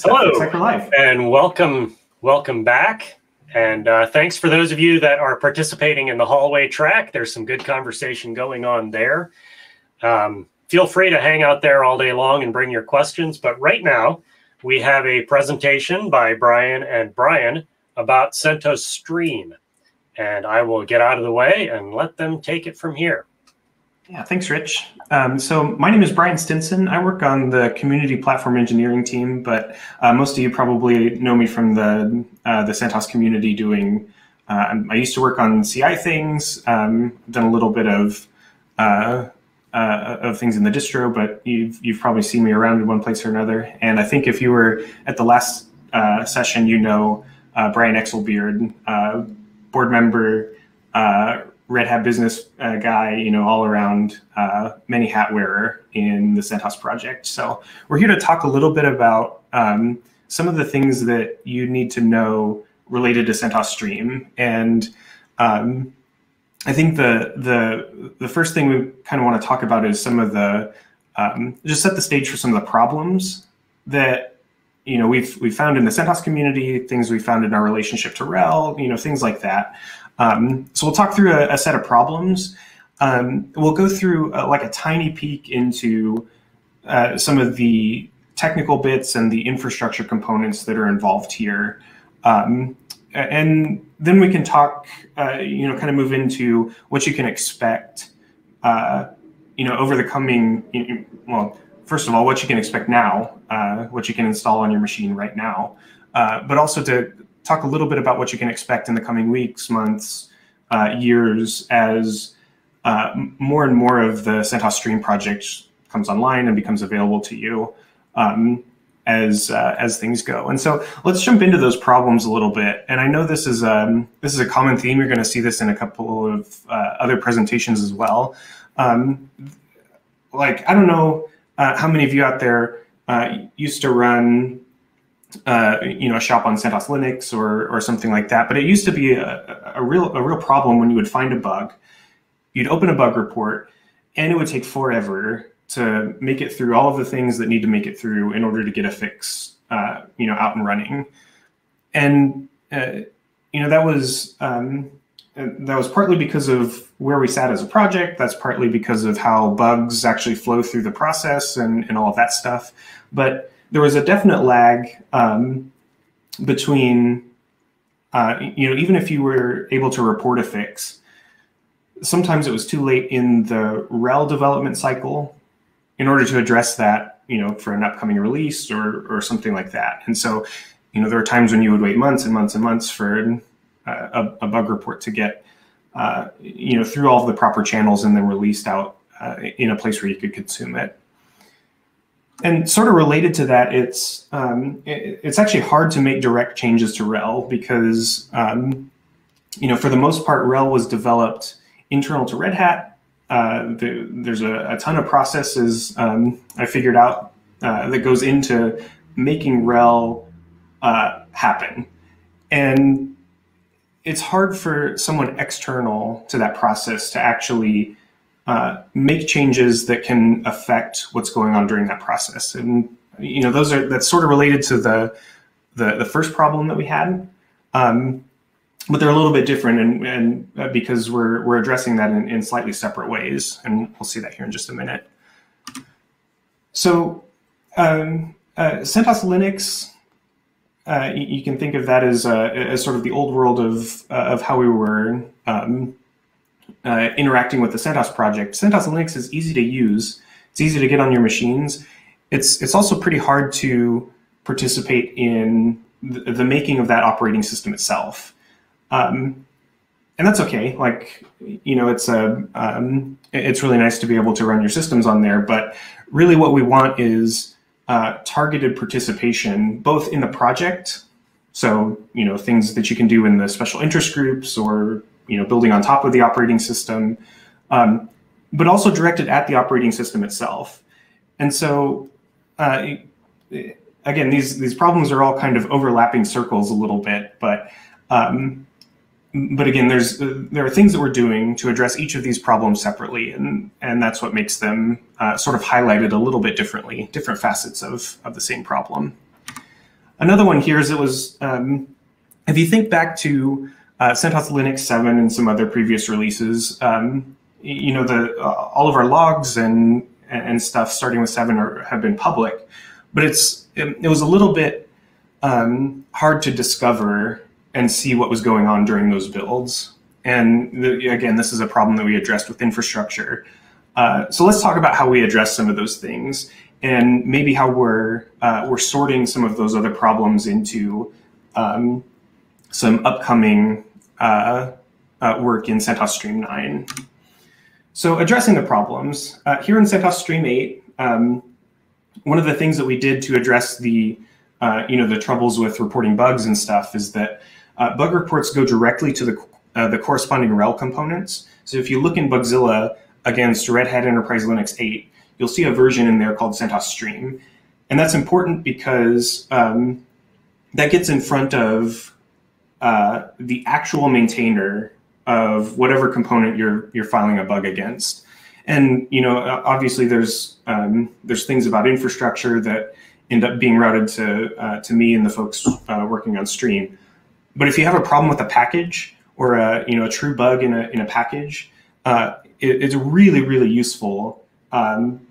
Hello, and welcome, welcome back. And uh, thanks for those of you that are participating in the hallway track. There's some good conversation going on there. Um, feel free to hang out there all day long and bring your questions. But right now, we have a presentation by Brian and Brian about CentOS Stream. And I will get out of the way and let them take it from here. Yeah, thanks, Rich. Um, so my name is Brian Stinson. I work on the community platform engineering team, but uh, most of you probably know me from the uh, the CentOS community doing. Uh, I used to work on CI things, um, done a little bit of uh, uh, of things in the distro, but you've you've probably seen me around in one place or another. And I think if you were at the last uh, session, you know Brian Exelbierd, board member Red Hat business uh, guy, you know, all around uh, many hat wearer in the CentOS project. So we're here to talk a little bit about um, some of the things that you need to know related to CentOS Stream. And um, I think the the the first thing we kind of want to talk about is some of the um, just set the stage for some of the problems that you know we've we found in the CentOS community, things we found in our relationship to RHEL, you know, things like that. Um, so we'll talk through a, a set of problems. Um, we'll go through uh, like a tiny peek into uh, some of the technical bits and the infrastructure components that are involved here. Um, and then we can talk, uh, you know, kind of move into what you can expect, uh, you know, over the coming, well, first of all, what you can expect now, uh, what you can install on your machine right now, but also to talk a little bit about what you can expect in the coming weeks, months, uh, years as uh, more and more of the CentOS Stream project comes online and becomes available to you um, as uh, as things go. And so let's jump into those problems a little bit. And I know this is um, this is a common theme. You're going to see this in a couple of uh, other presentations as well. Um, like I don't know uh, how many of you out there uh, used to run uh, you know, a shop on CentOS Linux or or something like that. But it used to be a, a real a real problem when you would find a bug. You'd open a bug report, and it would take forever to make it through all of the things that need to make it through in order to get a fix, uh, you know, out and running. And uh, you know that was um, that was partly because of where we sat as a project. That's partly because of how bugs actually flow through the process and, and all of that stuff. But there was a definite lag um, between, uh, you know, even if you were able to report a fix, sometimes it was too late in the RHEL development cycle in order to address that, you know, for an upcoming release or or something like that. And so, you know, there were times when you would wait months and months and months for uh, a, a, bug report to get, uh, you know, through all the proper channels and then released out uh, in a place where you could consume it and sort of related to that, it's um, it, it's actually hard to make direct changes to RHEL because um, you know for the most part RHEL was developed internal to Red Hat. Uh, the, there's a, a, ton of processes um, I figured out uh, that goes into making RHEL uh, happen, and it's hard for someone external to that process to actually uh, make changes that can affect what's going on during that process. And you know, those are that's sort of related to the the, the first problem that we had, um, but they're a little bit different, and, and uh, because we're we're addressing that in, in slightly separate ways, and we'll see that here in just a minute. So, um, uh, CentOS Linux. Uh, you, can think of that as, uh, as sort of the old world of, uh, of how we were um, uh, interacting with the CentOS project. CentOS Linux is easy to use. It's easy to get on your machines. It's it's also pretty hard to participate in the, the making of that operating system itself. Um, and that's okay. Like, you know, it's a um, it's really nice to be able to run your systems on there. But really, what we want is uh, targeted participation, both in the project. So, you know, things that you can do in the special interest groups or you know, building on top of the operating system, um, but also directed at the operating system itself. And so, uh, again, these these problems are all kind of overlapping circles a little bit, but um, but again, there's uh, there are things that we're doing to address each of these problems separately, and and that's what makes them uh, sort of highlighted a little bit differently, different facets of of the same problem. another one here is it was, um, if you think back to uh, CentOS Linux 7 and some other previous releases, um, you know, the uh, all of our logs and and stuff starting with 7 are, have been public, but it's it, it was a little bit um, hard to discover and see what was going on during those builds. And the, again, this is a problem that we addressed with infrastructure. Uh, so let's talk about how we address some of those things and maybe how we're uh, we're sorting some of those other problems into um, some upcoming uh, uh work in CentOS Stream 9. So addressing the problems uh, here in CentOS Stream 8, um, one of the things that we did to address the uh, you know the troubles with reporting bugs and stuff is that bug reports go directly to the the corresponding RHEL components. So if you look in Bugzilla against Red Hat Enterprise Linux 8, you'll see a version in there called CentOS Stream. And that's important because um, that gets in front of uh, the actual maintainer of whatever component you're you're filing a bug against. And you know, obviously, there's um, there's things about infrastructure that end up being routed to uh, to me and the folks uh, working on Stream. But if you have a problem with a package or a you know a true bug in a in a package, uh, it, it's really really useful um,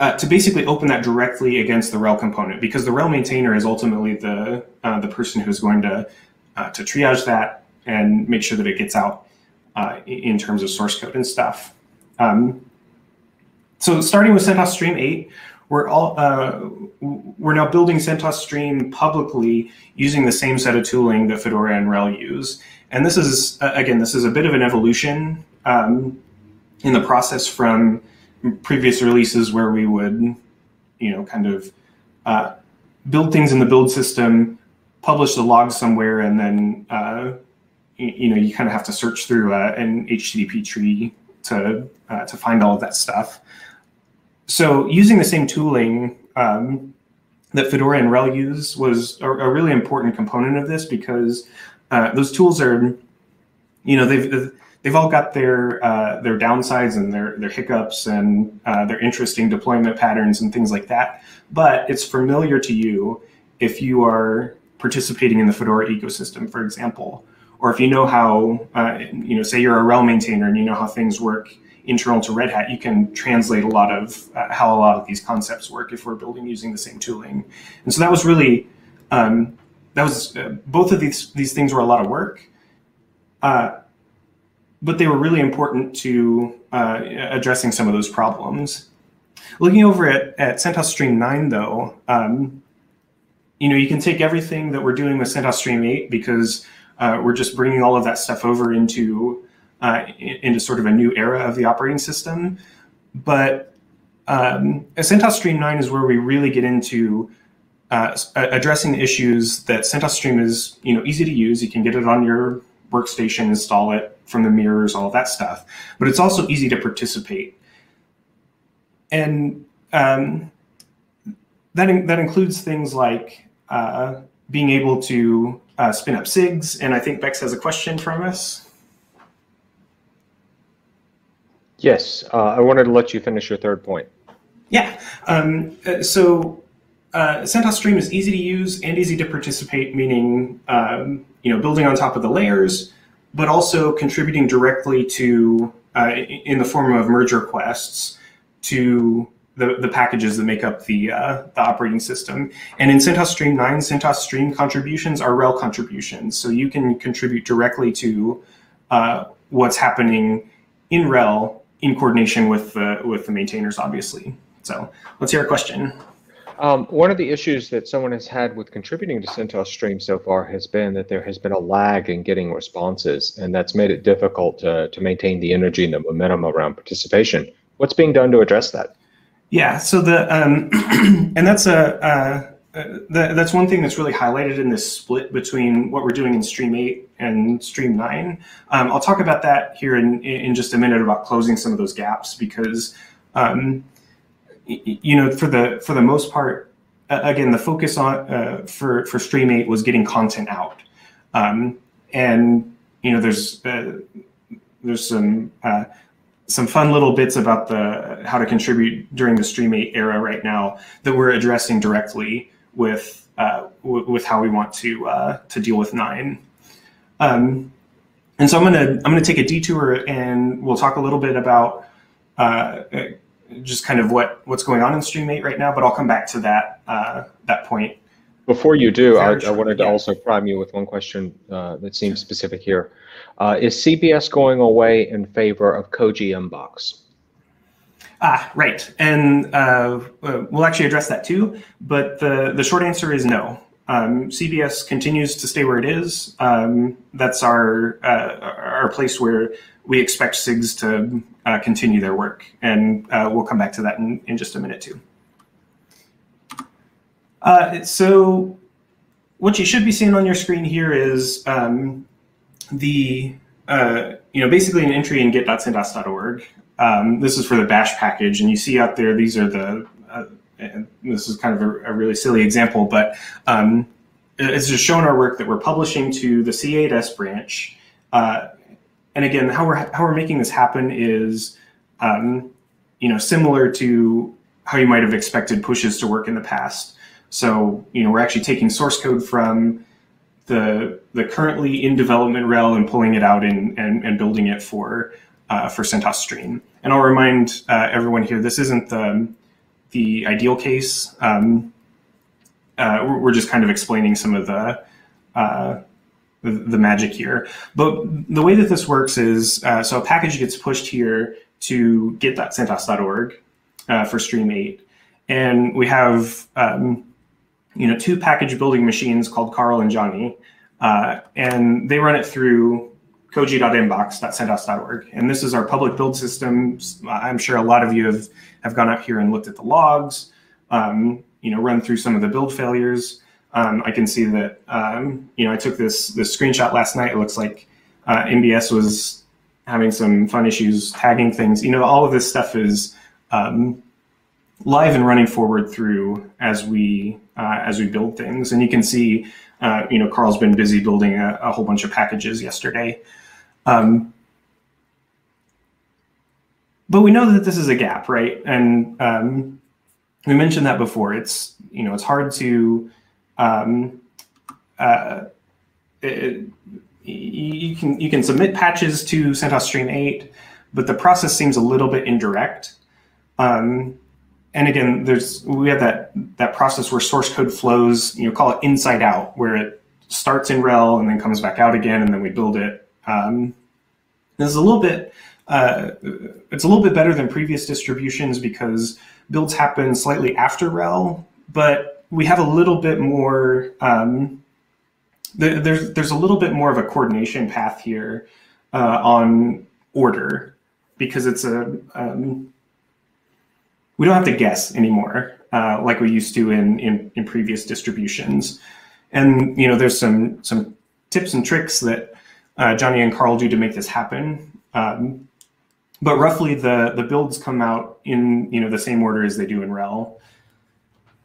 uh, to basically open that directly against the RHEL component because the RHEL maintainer is ultimately the uh, the person who's going to uh, to triage that and make sure that it gets out uh, in terms of source code and stuff. Um, so starting with CentOS Stream 8, we're all uh, we're now building CentOS Stream publicly using the same set of tooling that Fedora and RHEL use. And this is again, this is a bit of an evolution um, in the process from previous releases where we would, you know, kind of uh, build things in the build system, publish the logs somewhere, and then uh, you, you, know you kind of have to search through uh, an HTTP tree to uh, to find all of that stuff. So using the same tooling um, that Fedora and RHEL use was a, a, really important component of this because uh, those tools are, you know, they've they've all got their uh, their downsides and their their hiccups and uh, their interesting deployment patterns and things like that. But it's familiar to you if you are participating in the Fedora ecosystem, for example, or if you know how uh, you know, say you're a RHEL maintainer and you know how things work internal to Red Hat, you can translate a lot of uh, how a lot of these concepts work if we're building using the same tooling. And so that was really um, that was uh, both of these these things were a lot of work. Uh, but they were really important to uh, addressing some of those problems. Looking over at, at CentOS Stream 9, though, um, you know, you can take everything that we're doing with CentOS Stream 8 because uh, we're just bringing all of that stuff over into uh, into sort of a new era of the operating system. But um, CentOS Stream 9 is where we really get into uh, addressing issues that CentOS Stream is, you know, easy to use. You can get it on your workstation, install it from the mirrors, all that stuff. But it's also easy to participate. And um, that, that includes things like uh, being able to uh, spin up SIGs. And I think Bex has a question from us. Yes, uh, I wanted to let you finish your third point. Yeah. Um, uh, so uh, CentOS Stream is easy to use and easy to participate, meaning um, you know building on top of the layers, but also contributing directly to uh, in the form of merge requests to the, the packages that make up the uh, the operating system. And in CentOS Stream 9, CentOS Stream contributions are RHEL contributions, so you can contribute directly to uh, what's happening in RHEL in coordination with the with the maintainers, obviously. So let's hear a question. Um, one of the issues that someone has had with contributing to CentOS Stream so far has been that there has been a lag in getting responses, and that's made it difficult to, to maintain the energy and the momentum around participation. What's being done to address that? Yeah, so the um, and that's a uh, uh, the, that's one thing that's really highlighted in this split between what we're doing in Stream 8 and Stream 9. Um, I'll talk about that here in, in just a minute about closing some of those gaps because um, you know, for the for the most part, uh, again, the focus on uh, for for Stream Eight was getting content out, um, and you know, there's uh, there's some uh, some fun little bits about the how to contribute during the Stream Eight era right now that we're addressing directly with uh, with how we want to to deal with nine. Um, and so I'm gonna I'm gonna take a detour and we'll talk a little bit about uh, just kind of what what's going on in Stream Eight right now. But I'll come back to that uh, that point. Before you do, I, I, wanted to yeah. also prime you with one question uh, that seems specific here. Uh, is CBS going away in favor of Koji Mbox? Ah, right. And uh, uh, we'll actually address that too. But the, the short answer is no. Um, CBS continues to stay where it is. Um, that's our uh, our place where we expect SIGs to uh, continue their work, and uh, we'll come back to that in, in just a minute too. Uh, so, what you should be seeing on your screen here is um, the you know basically an entry in git.centos.org. Um, this is for the bash package, and you see out there, these are the, uh, this is kind of a, a really silly example, but um, it's just showing our work that we're publishing to the C8S branch. Uh, and again, how we're, how we're making this happen is, um, you know, similar to how you might have expected pushes to work in the past. So, you know, we're actually taking source code from the, the currently in development RHEL and pulling it out and, and, and building it for uh, for CentOS Stream. And I'll remind uh, everyone here, this isn't the, the ideal case. Um, uh, we're just kind of explaining some of the, uh, the, magic here. But the way that this works is, uh, so a package gets pushed here to git.centos.org uh, for Stream 8. And we have um, you know, two package building machines called Carl and Johnny. and they run it through koji.mbox.centos.org. And this is our public build system. I'm sure a lot of you have, have gone out here and looked at the logs, um, you know, run through some of the build failures. Um, I can see that, um, you know, I took this, this screenshot last night. It looks like uh, MBS was having some fun issues tagging things. You know, all of this stuff is um, live and running forward through as we uh, as we build things. And you can see, uh, you know, Carl's been busy building a, a whole bunch of packages yesterday. Um, but we know that this is a gap, right? And um, we mentioned that before. It's you know it's hard to um, uh, you can you can submit patches to CentOS Stream 8, but the process seems a little bit indirect. Um, and again, there's we have that that process where source code flows, you know, call it inside out, where it starts in RHEL and then comes back out again, and then we build it um, this is a little bit uh, it's a little bit better than previous distributions because builds happen slightly after RHEL, but we have a little bit more. Um, there's there's a little bit more of a coordination path here uh, on order because it's a um, we don't have to guess anymore uh, like we used to in, in in previous distributions, and you know there's some some tips and tricks that uh, Johnny and Carl do to make this happen. Um, but roughly the, the builds come out in you know the same order as they do in RHEL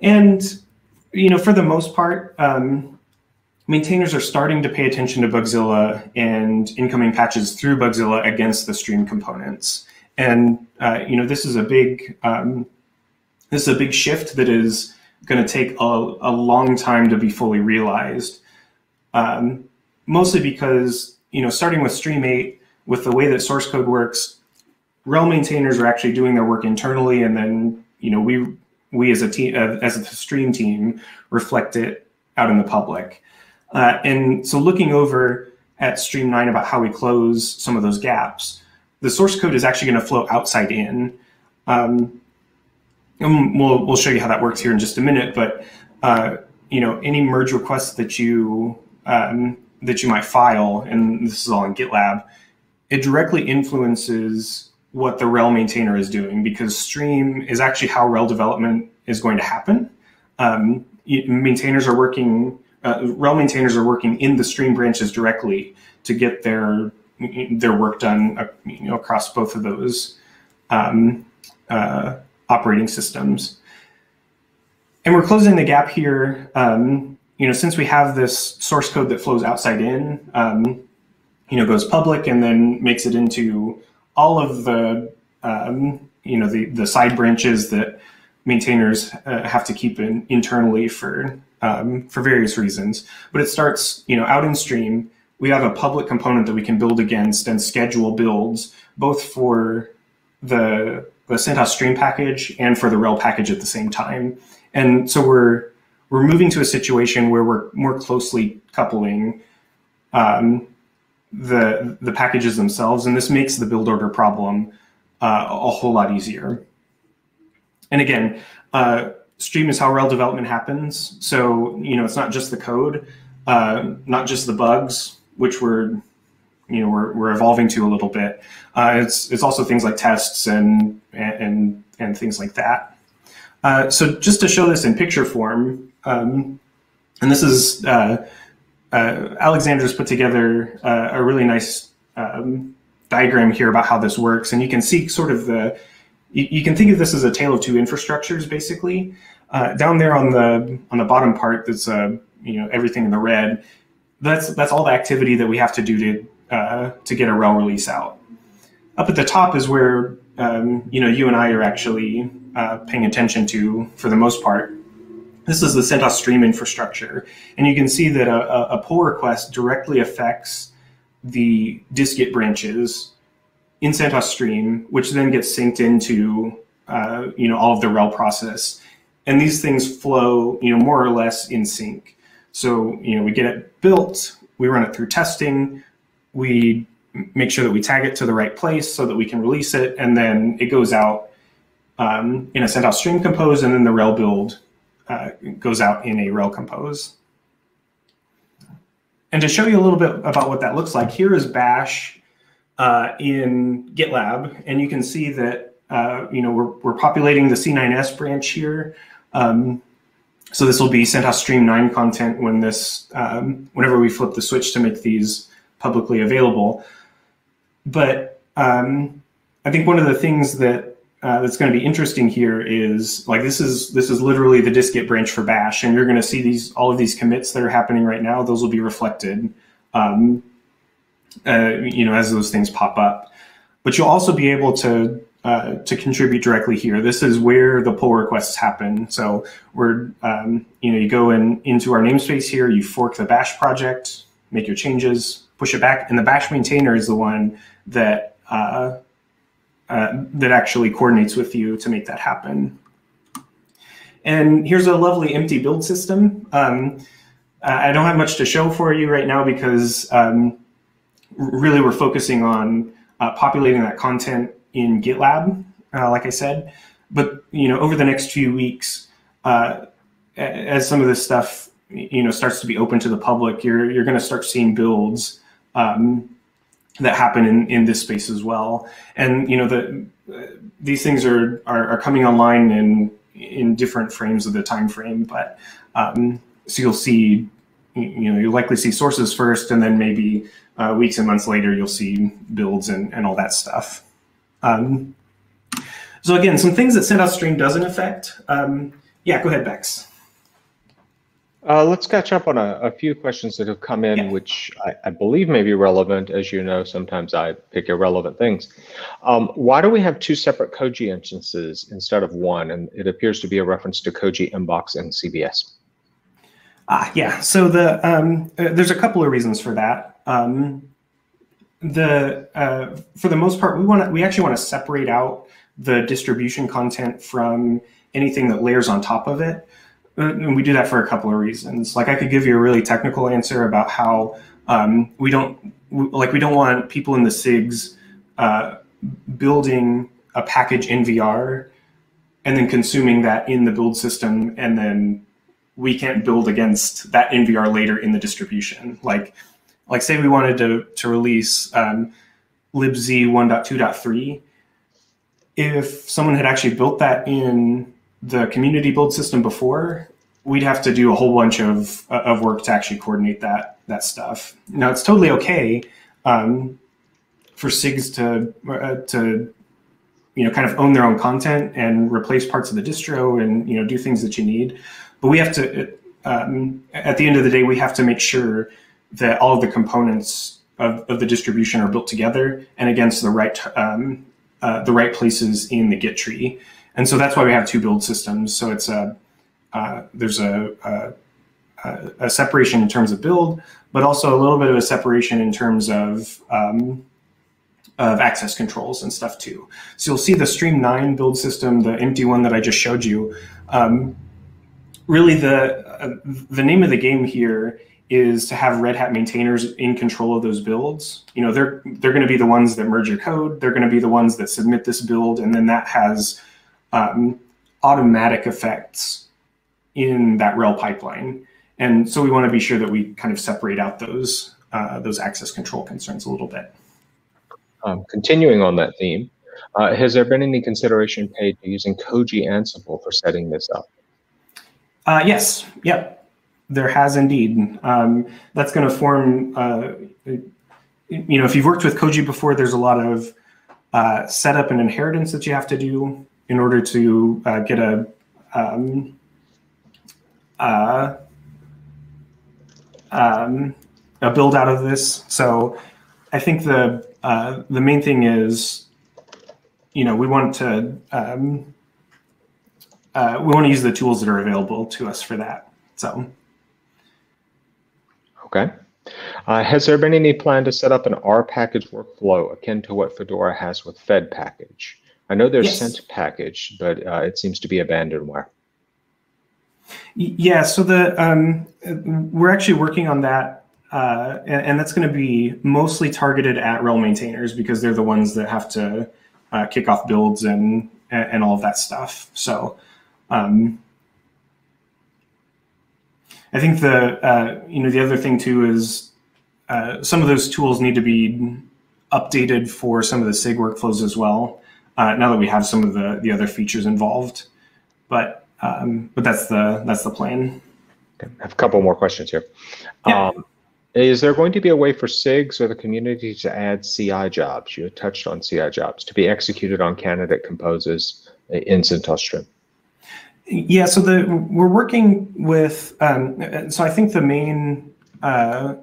And you know, for the most part, um, maintainers are starting to pay attention to Bugzilla and incoming patches through Bugzilla against the stream components. And uh, you know, this is a big um, this is a big shift that is going to take a, a, long time to be fully realized. Um, mostly because you know, starting with Stream 8, with the way that source code works, RHEL maintainers are actually doing their work internally, and then you know we we as a team uh, as a stream team reflect it out in the public. Uh, and so looking over at Stream 9 about how we close some of those gaps, the source code is actually going to flow outside in. Um, and we'll we'll show you how that works here in just a minute. But uh, you know, any merge requests that you um, that you might file, and this is all in GitLab, it directly influences what the RHEL maintainer is doing because Stream is actually how RHEL development is going to happen. Um, maintainers are working, uh, RHEL maintainers are working in the Stream branches directly to get their their work done, uh, you know, across both of those um, uh, operating systems. And we're closing the gap here um, you know, since we have this source code that flows outside in, um, you know, goes public and then makes it into all of the, um, you know, the, the side branches that maintainers uh, have to keep in, internally for um, for various reasons. But it starts, you know, out in stream. We have a public component that we can build against and schedule builds both for the the CentOS stream package and for the RHEL package at the same time. And so we're we're moving to a situation where we're more closely coupling um, the the packages themselves, and this makes the build order problem uh, a whole lot easier. And again, uh, stream is how RHEL development happens. So you know, it's not just the code, uh, not just the bugs, which we're you know we're, we're evolving to a little bit. Uh, it's it's also things like tests and and and things like that. Uh, so just to show this in picture form, um, and this is uh, Alexander's put together uh, a really nice um, diagram here about how this works, and you can see sort of the you, you can think of this as a tale of two infrastructures, basically. Uh, down there on the on the bottom part, that's uh, you know everything in the red. That's that's all the activity that we have to do to uh, to get a RHEL release out. Up at the top is where um, you know you and I are actually paying attention to for the most part. This is the CentOS stream infrastructure, and you can see that a, a pull request directly affects the dist-git branches in CentOS stream, which then gets synced into uh, you know all of the RHEL process, and these things flow you know more or less in sync. So you know we get it built, we run it through testing, we make sure that we tag it to the right place so that we can release it, and then it goes out um, in a CentOS stream compose, and then the RHEL build uh, goes out in a RHEL compose. And to show you a little bit about what that looks like, here is Bash uh, in GitLab, and you can see that uh, you know we're, we're populating the C9S branch here. Um, so this will be CentOS Stream 9 content when this, um, whenever we flip the switch to make these publicly available. But um, I think one of the things that uh, that's going to be interesting here is like this is this is literally the dist-git branch for Bash, and you're going to see these all of these commits that are happening right now. Those will be reflected, um, uh, you know, as those things pop up. But you'll also be able to uh, to contribute directly here. This is where the pull requests happen. So we're um, you know you go in into our namespace here, you fork the Bash project, make your changes, push it back, and the bash maintainer is the one that uh, uh, that actually coordinates with you to make that happen. And here's a lovely empty build system. Um, I don't have much to show for you right now because um, really we're focusing on uh, populating that content in GitLab, uh, like I said. But you know, over the next few weeks, uh, as some of this stuff you know starts to be open to the public, you're you're going to start seeing builds um, that happen in, in this space as well. And you know the uh, these things are, are, are coming online in in different frames of the time frame, but um, so you'll see you know you'll likely see sources first, and then maybe uh, weeks and months later you'll see builds and, and all that stuff. Um, so again, some things that CentOS Stream doesn't affect. Um, yeah, go ahead, Bex. Uh, let's catch up on a, a, few questions that have come in, yeah. which I, I, believe may be relevant. As you know, sometimes I pick irrelevant things. Um, why do we have two separate Koji instances instead of one? And it appears to be a reference to Koji Mbox and CBS. Ah, yeah. So the um, uh, there's a couple of reasons for that. Um, the uh, for the most part, we want to we actually want to separate out the distribution content from anything that layers on top of it. Uh, and we do that for a couple of reasons. Like I could give you a really technical answer about how um, we don't like we don't want people in the SIGs uh, building a package NVR and then consuming that in the build system, and then we can't build against that NVR later in the distribution. Like, like say we wanted to to release um, libz 1.2.3, if someone had actually built that in the community build system before, we'd have to do a whole bunch of of work to actually coordinate that that stuff. Now it's totally okay um, for SIGs to uh, to you know kind of own their own content and replace parts of the distro and you know do things that you need, but we have to um, at the end of the day we have to make sure that all of the components of, of the distribution are built together and against the right um, uh, the right places in the Git tree. And so that's why we have two build systems. So it's a uh, there's a, a, a, separation in terms of build, but also a little bit of a separation in terms of um, of access controls and stuff too. So you'll see the Stream 9 build system, the empty one that I just showed you. Um, really, the uh, the name of the game here is to have Red Hat maintainers in control of those builds. You know, they're they're going to be the ones that merge your code. They're going to be the ones that submit this build, and then that has um, automatic effects in that RHEL pipeline. And so we want to be sure that we kind of separate out those uh, those access control concerns a little bit. Um, continuing on that theme, uh, has there been any consideration paid to using Koji Ansible for setting this up? Uh, yes. Yep there has indeed. Um, that's going to form, uh, you know, if you've worked with Koji before, there's a lot of uh, setup and inheritance that you have to do in order to uh, get a um, uh, um, a build out of this. So I think the uh, the main thing is, you know, we want to um, uh, we want to use the tools that are available to us for that. So. Okay. Uh, has there been any plan to set up an R package workflow akin to what Fedora has with fedpkg? I know there's yes. centpkg, but uh, it seems to be abandonware. Yeah, so the um, we're actually working on that, uh, and, and, that's going to be mostly targeted at RHEL maintainers because they're the ones that have to uh, kick off builds and and all of that stuff. So um, I think the uh, you know the other thing too is uh, some of those tools need to be updated for some of the SIG workflows as well. Uh, now that we have some of the the other features involved, but um, but that's the that's the plan. Okay. I have a couple more questions here. Yeah. Um, is there going to be a way for SIGs or the community to add CI jobs? You touched on CI jobs to be executed on candidate composes in CentOS Stream. Yeah, so the we're working with. Um, so I think the main uh,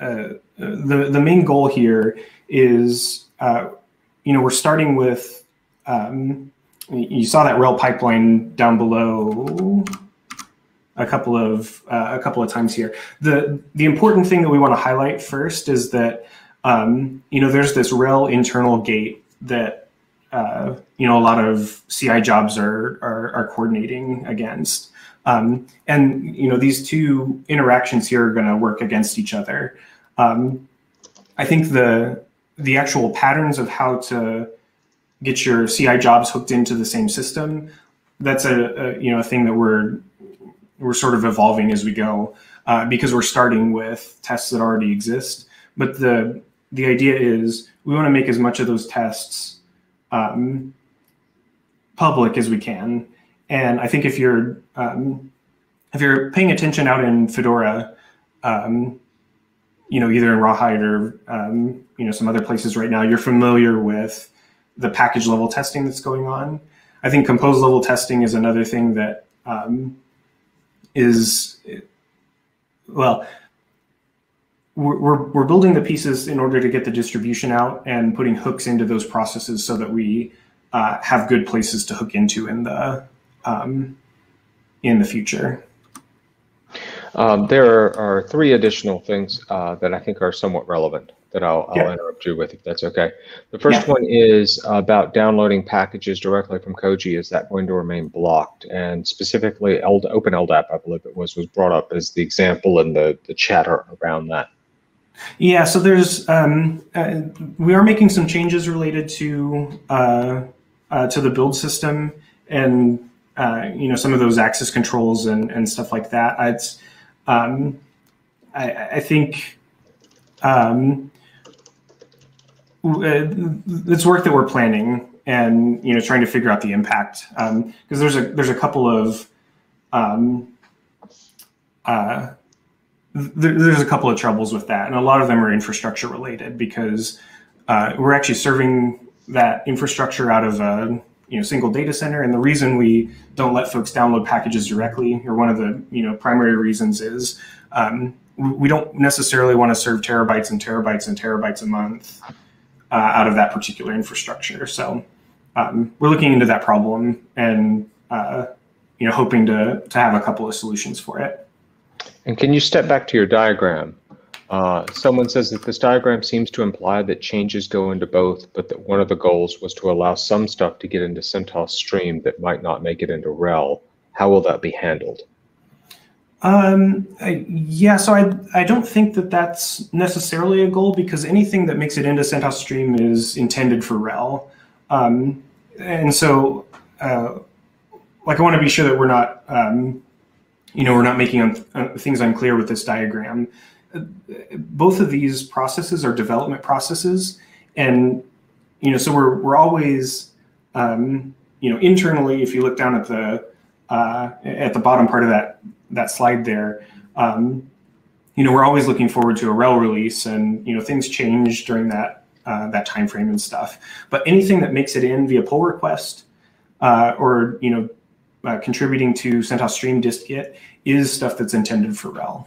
uh, the the main goal here is uh, you know we're starting with um, you saw that RHEL pipeline down below a couple of uh, a couple of times here. The the important thing that we want to highlight first is that um, you know there's this RHEL internal gate that uh, you know a lot of CI jobs are are, are coordinating against. Um, and you know these two interactions here are going to work against each other. Um, I think the the actual patterns of how to get your CI jobs hooked into the same system that's a, a you know a thing that we're we're sort of evolving as we go uh, because we're starting with tests that already exist. But the the idea is we want to make as much of those tests um, public as we can. And I think if you're um, if you're paying attention out in Fedora, um, you know, either in Rawhide or um, you know some other places right now, you're familiar with the package level testing that's going on. I think compose level testing is another thing that um, is well we're, we're building the pieces in order to get the distribution out and putting hooks into those processes so that we uh, have good places to hook into in the um, in the future. Um, there are three additional things uh, that I think are somewhat relevant that I'll, I'll interrupt you with if that's okay. The first yeah. one is about downloading packages directly from Koji. Is that going to remain blocked? And specifically, Open LDAP, I believe it was, was brought up as the example in the, the chatter around that. Yeah, so there's um, uh, we are making some changes related to uh, uh, to the build system and uh, you know some of those access controls and, and stuff like that. It's um, I, I, think um, uh, it's work that we're planning and you know trying to figure out the impact. Because um, there's a there's a couple of um, uh, there's a couple of troubles with that, and a lot of them are infrastructure related because uh, we're actually serving that infrastructure out of a you know single data center, and the reason we don't let folks download packages directly, or one of the you know primary reasons is um, we don't necessarily want to serve terabytes and terabytes and terabytes a month uh, out of that particular infrastructure. So um, we're looking into that problem and uh, you know hoping to to have a couple of solutions for it. And can you step back to your diagram? Uh, someone says that this diagram seems to imply that changes go into both, but that one of the goals was to allow some stuff to get into CentOS Stream that might not make it into RHEL. How will that be handled? Um, I, yeah, so I, I don't think that that's necessarily a goal because anything that makes it into CentOS Stream is intended for RHEL. Um, and so, uh, like, I want to be sure that we're not, um, you know, we're not making un- uh, things unclear with this diagram. Both of these processes are development processes, and you know, so we're we're always, um, you know, internally. If you look down at the uh, at the bottom part of that that slide there, um, you know, we're always looking forward to a RHEL release, and you know, things change during that uh, that time frame and stuff. But anything that makes it in via pull request uh, or you know, uh, contributing to CentOS Stream dist-git is stuff that's intended for RHEL.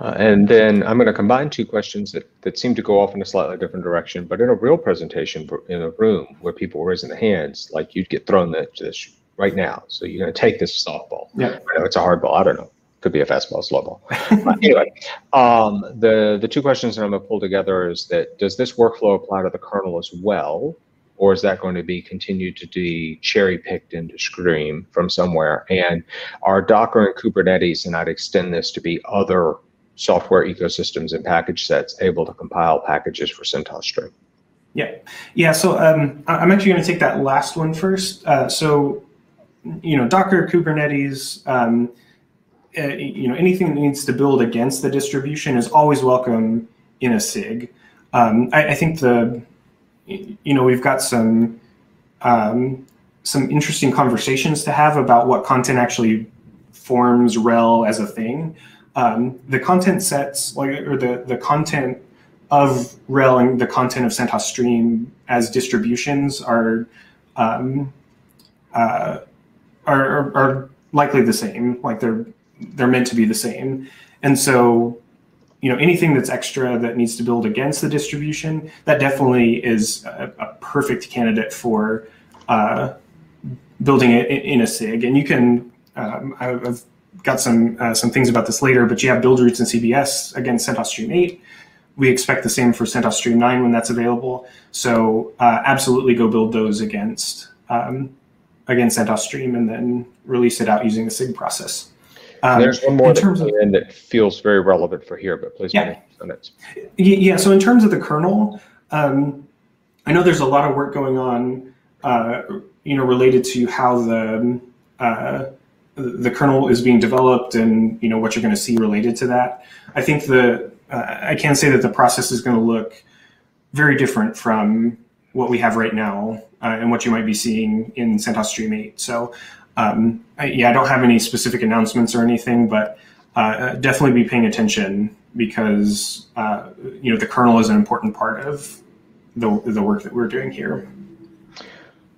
Uh, and then I'm going to combine two questions that, that seem to go off in a slightly different direction, but in a real presentation in a room where people were raising their hands, like you'd get thrown this right now. So you're going to take this softball. Yeah. I know it's a hard ball. I don't know. Could be a fastball, slow ball. anyway, um, the the two questions that I'm going to pull together is that does this workflow apply to the kernel as well, or is that going to be continued to be cherry picked into Stream from somewhere? And are Docker and Kubernetes, and I'd extend this to be other software ecosystems and package sets able to compile packages for CentOS Stream? Yeah, yeah. So um, I'm actually going to take that last one first. Uh, so you know, Docker, Kubernetes, um, uh, you know, anything that needs to build against the distribution is always welcome in a SIG. Um, I, I, think the, you know, we've got some um, some interesting conversations to have about what content actually forms RHEL as a thing. Um, the content sets, like, or the the content of RHEL and the content of CentOS Stream as distributions are um, uh, are, are, are likely the same. Like they're they're meant to be the same. And so, you know, anything that's extra that needs to build against the distribution, that definitely is a, a perfect candidate for uh, building it in a SIG. And you can, um, I've got some uh, some things about this later, but you have build roots in CBS against CentOS Stream 8. We expect the same for CentOS Stream 9 when that's available. So uh, absolutely go build those against um, against CentOS Stream and then release it out using the SIG process. Um, There's one more in that, of, that feels very relevant for here, but please yeah. Yeah, so in terms of the kernel, um, I know there's a lot of work going on, uh, you know, related to how the uh, the kernel is being developed and you know what you're going to see related to that. I think the uh, I can say that the process is going to look very different from what we have right now uh, and what you might be seeing in CentOS Stream 8. So, um, I, yeah, I don't have any specific announcements or anything, but uh, definitely be paying attention because uh, you know the kernel is an important part of the the work that we're doing here.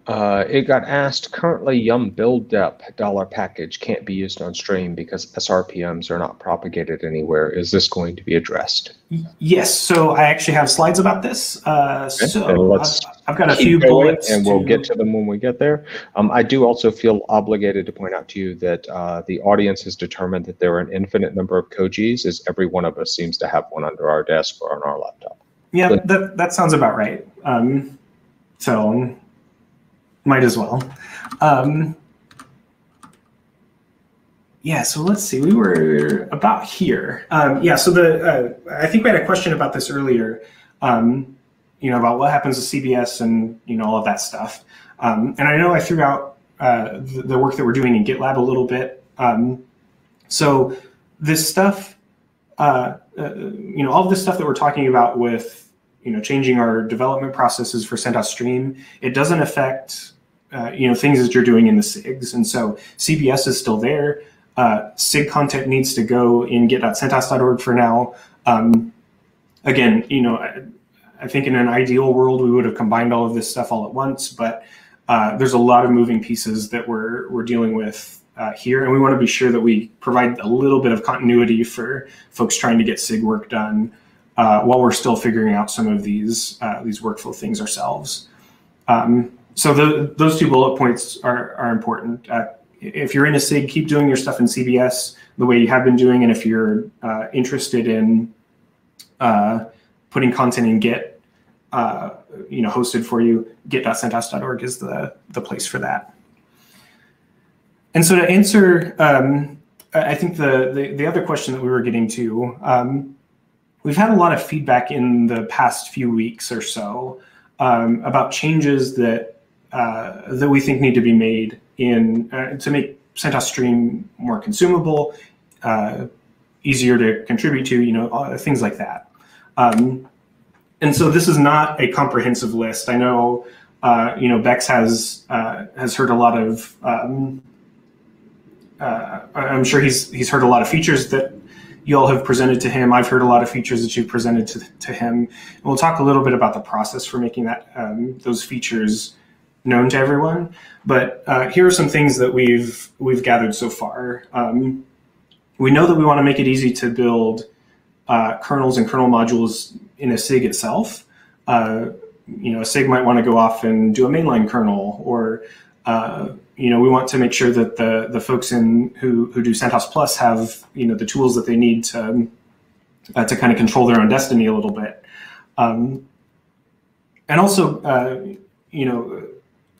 Uh, it got asked currently yum builddep dollar package can't be used on stream because SRPMs are not propagated anywhere. Is this going to be addressed? Yes. So I actually have slides about this. Uh, okay. So I've, I've, got a few bullets, and we'll get to them when we get there. Um, I do also feel obligated to point out to you that uh, the audience has determined that there are an infinite number of Kojis, as every one of us seems to have one under our desk or on our laptop. Yeah, but, that that sounds about right. Um, so might as well. Um, yeah, so let's see. We were about here. Um, yeah, so the uh, I think we had a question about this earlier. Um, you know about what happens to CBS and you know all of that stuff. Um, and I know I threw out uh, the, the, work that we're doing in GitLab a little bit. Um, so this stuff, uh, uh, you know, all of this stuff that we're talking about with you know changing our development processes for CentOS Stream, it doesn't affect uh, you know things that you're doing in the SIGs. And so CBS is still there. Uh, SIG content needs to go in git.centos.org for now. Um, again, you know, I, I, think in an ideal world we would have combined all of this stuff all at once, but uh, there's a lot of moving pieces that we're we're dealing with uh, here, and we want to be sure that we provide a little bit of continuity for folks trying to get SIG work done uh, while we're still figuring out some of these uh, these workflow things ourselves. Um, so the, those two bullet points are, are important. Uh, if you're in a SIG, keep doing your stuff in CBS the way you have been doing. And if you're uh, interested in uh, putting content in Git, uh, you know, hosted for you, git.centos.org is the, the place for that. And so to answer, um, I think the, the, the, other question that we were getting to, um, we've had a lot of feedback in the past few weeks or so um, about changes that uh, that we think need to be made in uh, to make CentOS Stream more consumable, uh, easier to contribute to, you know, things like that. Um, and so this is not a comprehensive list. I know, uh, you know, Bex has uh, has heard a lot of. Um, uh, I'm sure he's he's heard a lot of features that you all have presented to him. I've heard a lot of features that you've presented to, to him. And we'll talk a little bit about the process for making that um, those features known to everyone. But uh, here are some things that we've we've gathered so far. Um, we know that we want to make it easy to build uh, kernels and kernel modules in a SIG itself. Uh, you know, a SIG might want to go off and do a mainline kernel, or uh, you know, we want to make sure that the the folks in who who do CentOS Plus have you know the tools that they need to uh, to kind of control their own destiny a little bit. Um, and also, uh, you know,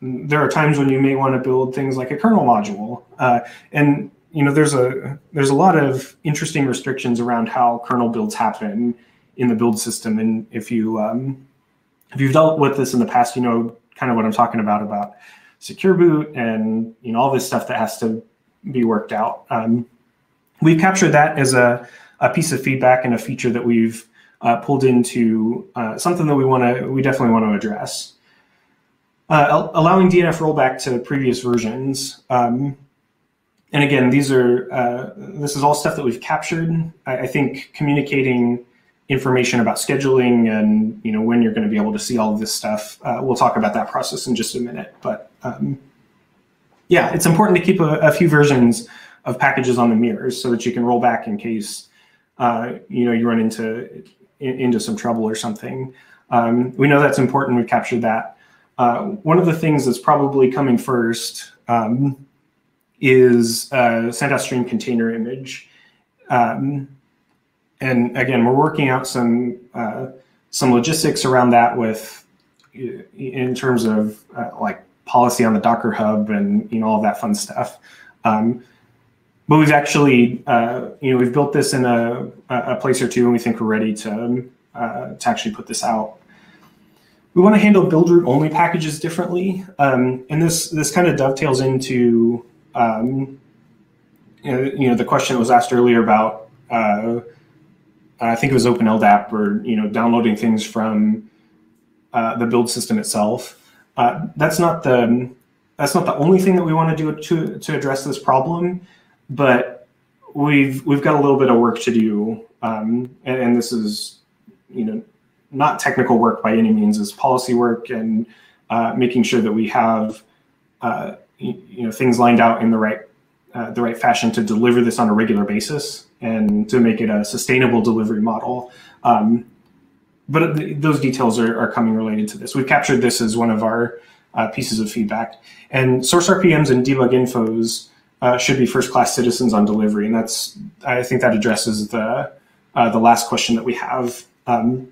there are times when you may want to build things like a kernel module, uh, and you know there's a there's a lot of interesting restrictions around how kernel builds happen in the build system, and if you um, if you've dealt with this in the past, you know kind of what I'm talking about about secure boot and you know all this stuff that has to be worked out. Um, we've captured that as a, a piece of feedback and a feature that we've uh, pulled into uh, something that we want to we definitely want to address. Uh, allowing DNF rollback to previous versions. Um, and again, these are uh, this is all stuff that we've captured. I, I, think communicating information about scheduling and you know when you're going to be able to see all of this stuff. Uh, we'll talk about that process in just a minute. But um, yeah, it's important to keep a, a, few versions of packages on the mirrors so that you can roll back in case uh, you know you run into in, into some trouble or something. Um, we know that's important. We've captured that. Uh, one of the things that's probably coming first um, is a CentOS Stream container image. Um, and again, we're working out some uh, some logistics around that with in terms of uh, like policy on the Docker Hub and you know all that fun stuff. Um, but we've actually uh, you know we've built this in a, a place or two, and we think we're ready to uh, to actually put this out. We want to handle build root only packages differently. Um, and this, this kind of dovetails into, um, you know, the question that was asked earlier about, uh, I think it was Open LDAP or, you know, downloading things from uh, the build system itself. Uh, that's not the, that's not the only thing that we want to do to, to address this problem, but we've, we've got a little bit of work to do. Um, and, and this is, you know, not technical work by any means, is policy work and uh, making sure that we have uh, you know things lined out in the right uh, the right fashion to deliver this on a regular basis and to make it a sustainable delivery model. Um, but those details are, are, coming related to this. We've captured this as one of our uh, pieces of feedback. And source RPMs and debug infos uh, should be first-class citizens on delivery, and that's I think that addresses the uh, the last question that we have. Um,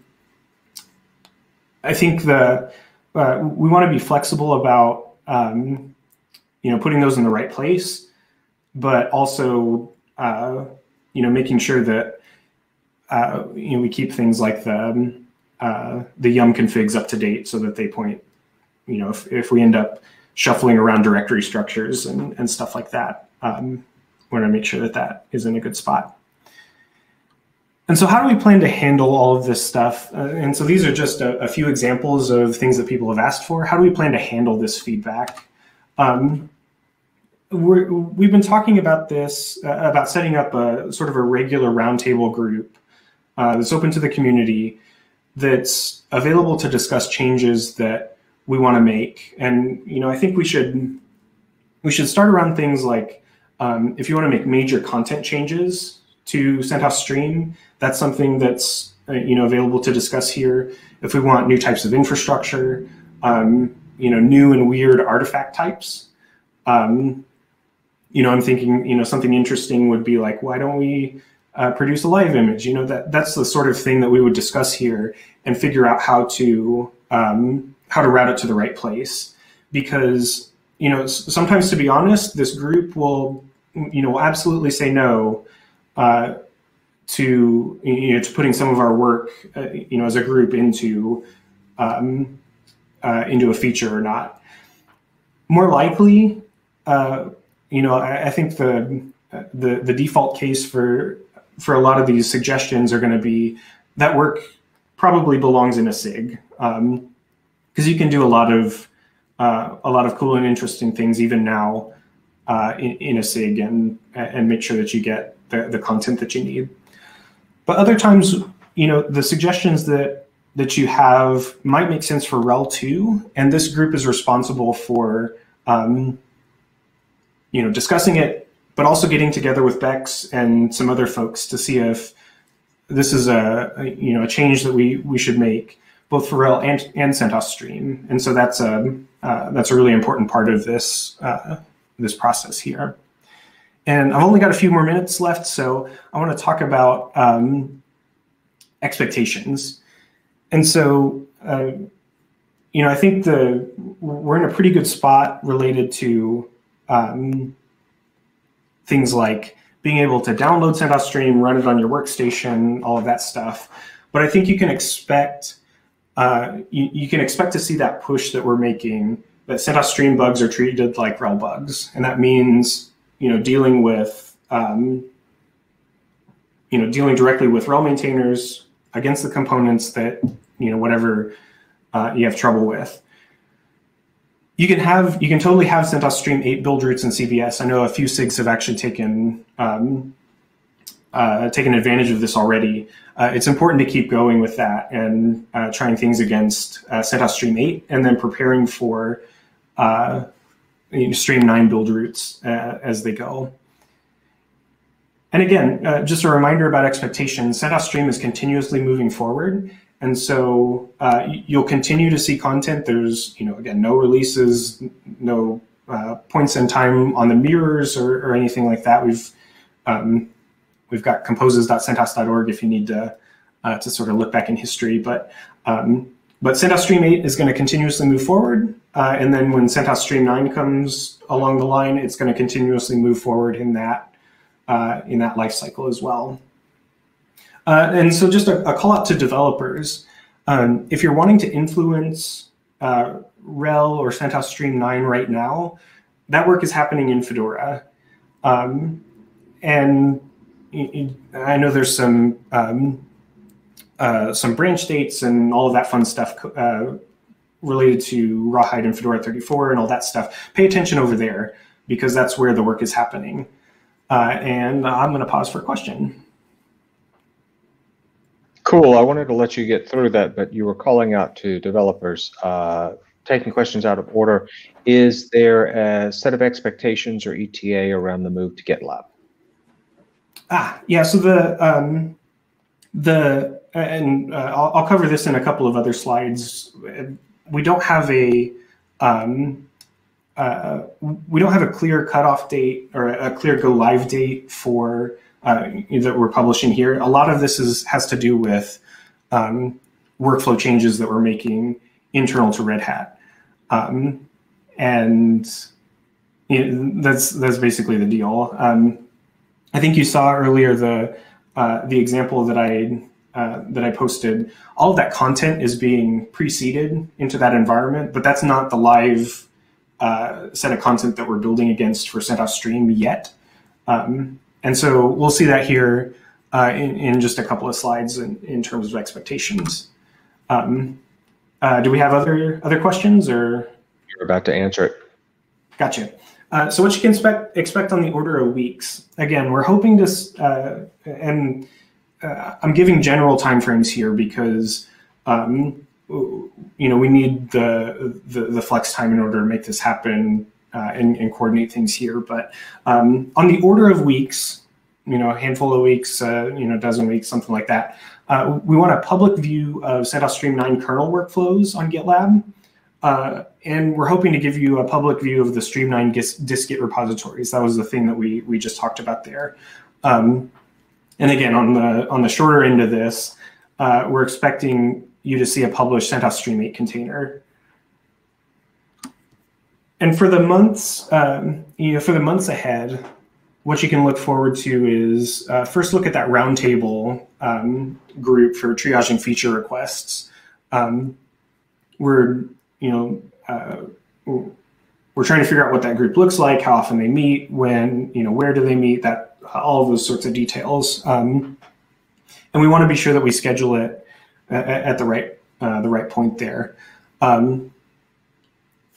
I think the uh, we want to be flexible about um, you know putting those in the right place, but also uh, you know making sure that uh, you know we keep things like the uh, the yum configs up to date so that they point you know if, if we end up shuffling around directory structures and, and stuff like that, um, we want to make sure that that is in a good spot. And so how do we plan to handle all of this stuff? Uh, and so these are just a, a, few examples of things that people have asked for. How do we plan to handle this feedback? Um, we have been talking about this, uh, about setting up a sort of a regular roundtable group uh, that's open to the community, that's available to discuss changes that we want to make. And you know, I think we should we should start around things like um, if you want to make major content changes to CentOS Stream, that's something that's uh, you know available to discuss here. If we want new types of infrastructure, um, you know new and weird artifact types. Um, you know, I'm thinking you know something interesting would be like, why don't we uh, produce a live image? You know, that that's the sort of thing that we would discuss here and figure out how to um, how to route it to the right place. Because you know, sometimes to be honest, this group will you know will absolutely say no. Uh, to you know to putting some of our work uh, you know as a group into um, uh, into a feature or not. More likely, uh, you know, I, I, think the the the default case for for a lot of these suggestions are going to be that work probably belongs in a SIG because um, you can do a lot of uh, a lot of cool and interesting things even now uh, in, in a SIG and and make sure that you get the, the content that you need. But other times, you know, the suggestions that that you have might make sense for RHEL too, and this group is responsible for, um, you know, discussing it, but also getting together with Bex and some other folks to see if this is a, a you know a change that we we should make both for RHEL and and CentOS Stream, and so that's a uh, that's a really important part of this uh, this process here. And I've only got a few more minutes left, so I want to talk about um, expectations. And so, uh, you know, I think the we're in a pretty good spot related to um, things like being able to download CentOS Stream, run it on your workstation, all of that stuff. But I think you can expect uh, you, you, can expect to see that push that we're making. That CentOS Stream bugs are treated like RHEL bugs, and that means you know, dealing with, um, you know, dealing directly with RHEL maintainers against the components that, you know, whatever uh, you have trouble with. You can have, you can totally have CentOS Stream 8 buildroots in CBS. I know a few SIGs have actually taken, um, uh, taken advantage of this already. Uh, it's important to keep going with that and uh, trying things against uh, CentOS Stream 8 and then preparing for uh, Stream 9 buildroots uh, as they go. And again, just a reminder about expectations, CentOS Stream is continuously moving forward. And so uh, you'll continue to see content. There's, you know, again, no releases, no uh, points in time on the mirrors or, or anything like that. We've um, we've got composes.centos.org if you need to uh, to sort of look back in history. But um, but CentOS Stream 8 is going to continuously move forward. Uh, and then when CentOS Stream 9 comes along the line, it's going to continuously move forward in that, uh, in that life cycle as well. Uh, and so just a, a, call out to developers. Um, if you're wanting to influence uh, RHEL or CentOS Stream 9 right now, that work is happening in Fedora. Um, and I know there's some um, uh, some branch dates and all of that fun stuff uh, related to Rawhide and Fedora 34 and all that stuff. Pay attention over there because that's where the work is happening. Uh, and I'm going to pause for a question. Cool. I wanted to let you get through that, but you were calling out to developers, uh, taking questions out of order. Is there a set of expectations or ETA around the move to GitLab? Ah, yeah. So the um, the and uh, I'll, I'll, cover this in a couple of other slides. We don't have a um, uh, we don't have a clear cutoff date or a clear go live date for uh, that we're publishing here. A lot of this is has to do with um, workflow changes that we're making internal to Red Hat, um, and that's that's basically the deal. Um, I think you saw earlier the uh, the example that I uh, that I posted, all of that content is being preceded into that environment, but that's not the live uh, set of content that we're building against for CentOS Stream yet. Um, and so we'll see that here uh, in, in, just a couple of slides in, in terms of expectations. Um, uh, do we have other other questions or? You're about to answer it. Gotcha. Uh, so what you can expect expect on the order of weeks. Again, we're hoping to, uh, and uh, I'm giving general timeframes here because um, you know we need the, the, the flex time in order to make this happen uh, and, and, coordinate things here. But um, on the order of weeks, you know, a handful of weeks, uh, you know, a dozen weeks, something like that. we want a public view of CentOS Stream 9 kernel workflows on GitLab. Uh, and we're hoping to give you a public view of the Stream9 dist-git repositories. That was the thing that we we just talked about there. Um, and again, on the on the shorter end of this, uh, we're expecting you to see a published CentOS Stream 8 container. And for the months, um, you know, for the months ahead, what you can look forward to is uh, first look at that roundtable um, group for triaging feature requests. Um, we're, you know, uh, we're trying to figure out what that group looks like, how often they meet, when, you know, where do they meet, that all of those sorts of details. Um, and we want to be sure that we schedule it at, at the right uh, the right point there. Um,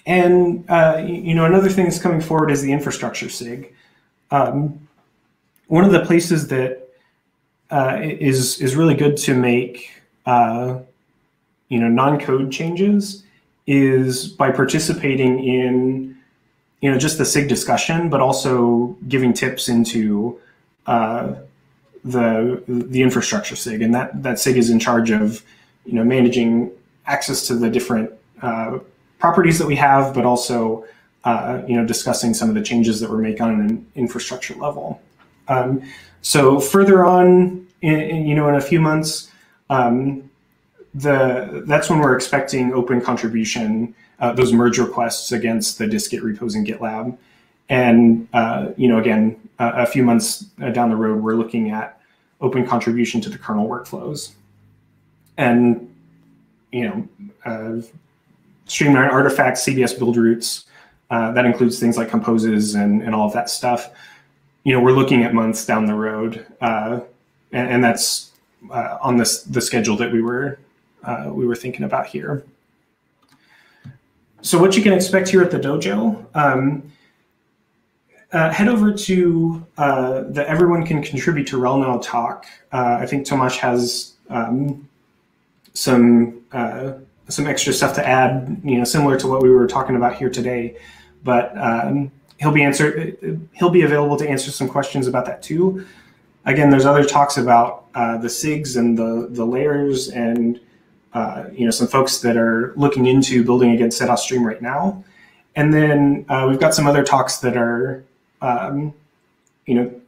and uh, you know, another thing that's coming forward is the infrastructure SIG. Um, one of the places that uh, is is really good to make uh, you know non-code changes is by participating in you know just the SIG discussion, but also giving tips into uh, the the infrastructure SIG, and that that SIG is in charge of you know managing access to the different uh, properties that we have, but also uh, you know discussing some of the changes that we're making on an infrastructure level. Um, so further on, in, in, you know, in a few months, um, the that's when we're expecting open contribution, uh, those merge requests against the dist-git repos in GitLab. And uh, you know, again, a few months uh, down the road, we're looking at open contribution to the kernel workflows. And you know, Stream9 artifacts, CBS buildroots, uh, that includes things like composes and, and all of that stuff. You know, we're looking at months down the road, uh, and, and, that's uh, on this the schedule that we were uh, we were thinking about here. So, what you can expect here at the dojo. Um, uh, head over to uh, the Everyone Can Contribute to RHEL Now talk. Uh, I think Tomasz has um, some uh, some extra stuff to add, you know, similar to what we were talking about here today. But um, he'll be answer he'll be available to answer some questions about that too. Again, there's other talks about uh, the SIGs and the the layers and uh, you know some folks that are looking into building against CentOS Stream right now. And then we've got some other talks that are um, you know,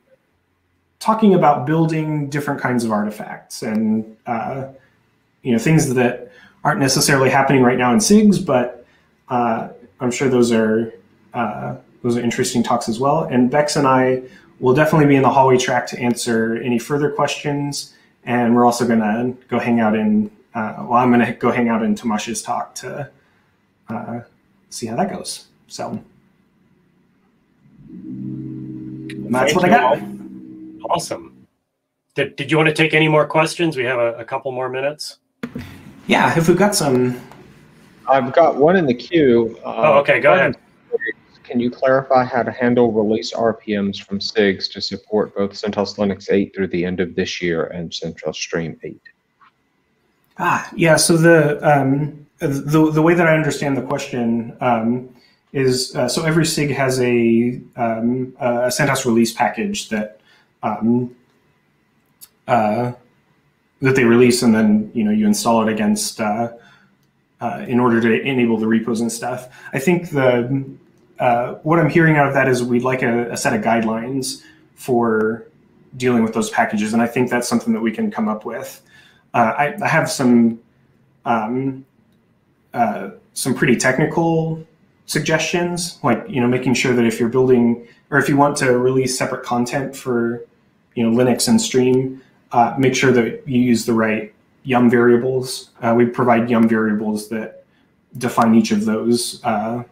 talking about building different kinds of artifacts and uh, you know things that aren't necessarily happening right now in SIGs, but uh, I'm sure those are uh, those are interesting talks as well. And Bex and I will definitely be in the hallway track to answer any further questions. And we're also going to go hang out in. Uh, well, I'm going to go hang out in Tomasz's talk to uh, see how that goes. So. that's Thank what I got. All. Awesome. Did, did you want to take any more questions? We have a, a couple more minutes. Yeah, if we've got some. I've got one in the queue. Uh, oh, okay, go ahead. Can you clarify how to handle release RPMs from SIGs to support both CentOS Linux 8 through the end of this year and CentOS Stream 8? Ah, yeah. So the um, the the way that I understand the question um, is uh, so every SIG has a, um, a CentOS release package that um, uh, that they release, and then you know you install it against uh, uh in order to enable the repos and stuff. I think the uh, what I'm hearing out of that is we'd like a, a, set of guidelines for dealing with those packages, and I think that's something that we can come up with. Uh, I, I, have some um, some pretty technical suggestions, like you know, making sure that if you're building or if you want to release separate content for you know Linux and Stream, uh, make sure that you use the right yum variables. Uh, we provide yum variables that define each of those uh,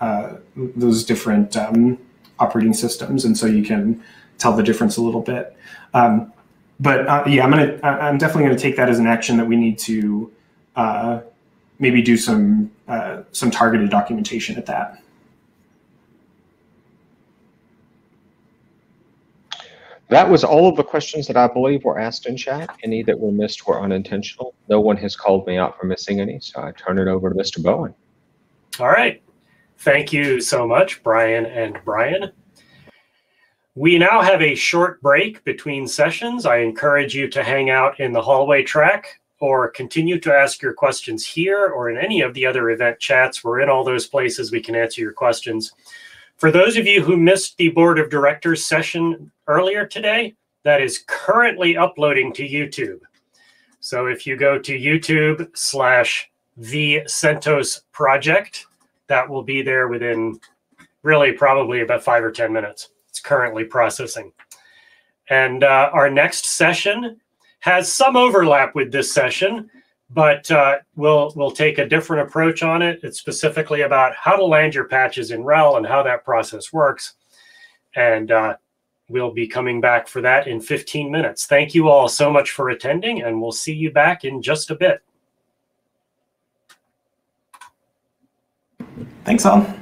uh those different um, operating systems, and so you can tell the difference a little bit. Um, but uh, yeah, I'm gonna I'm definitely gonna take that as an action that we need to uh, maybe do some some targeted documentation at that. That was all of the questions that I believe were asked in chat. Any that were missed were unintentional. No one has called me out for missing any, so I turn it over to Mr. Bowen. All right. Thank you so much, Brian and Brian. We now have a short break between sessions. I encourage you to hang out in the hallway track or continue to ask your questions here or in any of the other event chats. We're in all those places. We can answer your questions. For those of you who missed the board of directors session earlier today, that is currently uploading to YouTube. So if you go to YouTube slash the CentOS project, that will be there within really probably about five or 10 minutes. It's currently processing. And uh, our next session has some overlap with this session, but uh, we'll we'll take a different approach on it. It's specifically about how to land your patches in RHEL and how that process works. And uh, we'll be coming back for that in 15 minutes. Thank you all so much for attending, and we'll see you back in just a bit. Thanks all.